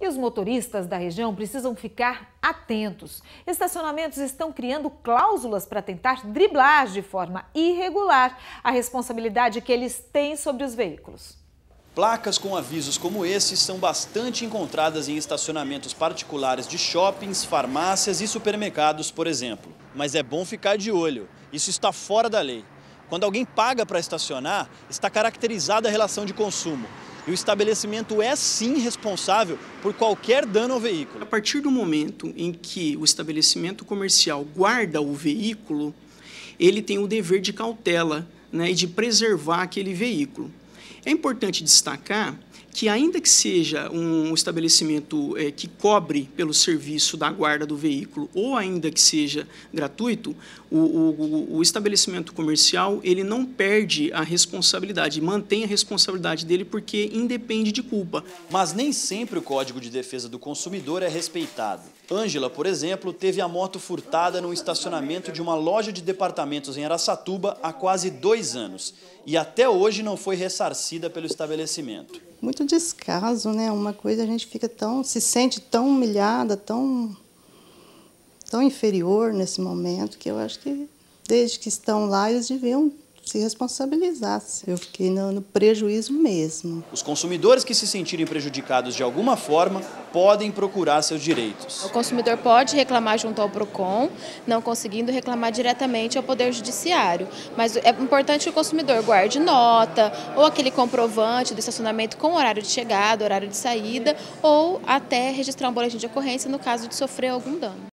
E os motoristas da região precisam ficar atentos. Estacionamentos estão criando cláusulas para tentar driblar de forma irregular a responsabilidade que eles têm sobre os veículos. Placas com avisos como esse são bastante encontradas em estacionamentos particulares de shoppings, farmácias e supermercados, por exemplo. Mas é bom ficar de olho, isso está fora da lei. Quando alguém paga para estacionar, está caracterizada a relação de consumo. E o estabelecimento é sim responsável por qualquer dano ao veículo. A partir do momento em que o estabelecimento comercial guarda o veículo, ele tem o dever de cautela né, e de preservar aquele veículo. É importante destacar que, ainda que seja um estabelecimento é, que cobre pelo serviço da guarda do veículo ou ainda que seja gratuito, o, o, o estabelecimento comercial ele não perde a responsabilidade, mantém a responsabilidade dele porque independe de culpa. Mas nem sempre o Código de Defesa do Consumidor é respeitado. Ângela, por exemplo, teve a moto furtada no estacionamento de uma loja de departamentos em Araçatuba há quase dois anos e até hoje não foi ressarcida pelo estabelecimento muito descaso, né? Uma coisa a gente fica tão, se sente tão humilhada, tão, tão inferior nesse momento que eu acho que desde que estão lá eles deviam se responsabilizasse. Eu fiquei no, no, prejuízo mesmo. Os consumidores que se sentirem prejudicados de alguma forma podem procurar seus direitos. O consumidor pode reclamar junto ao PROCON, não conseguindo reclamar diretamente ao Poder Judiciário. Mas é importante que o consumidor guarde nota ou aquele comprovante do estacionamento com horário de chegada, horário de saída ou até registrar um boletim de ocorrência no caso de sofrer algum dano.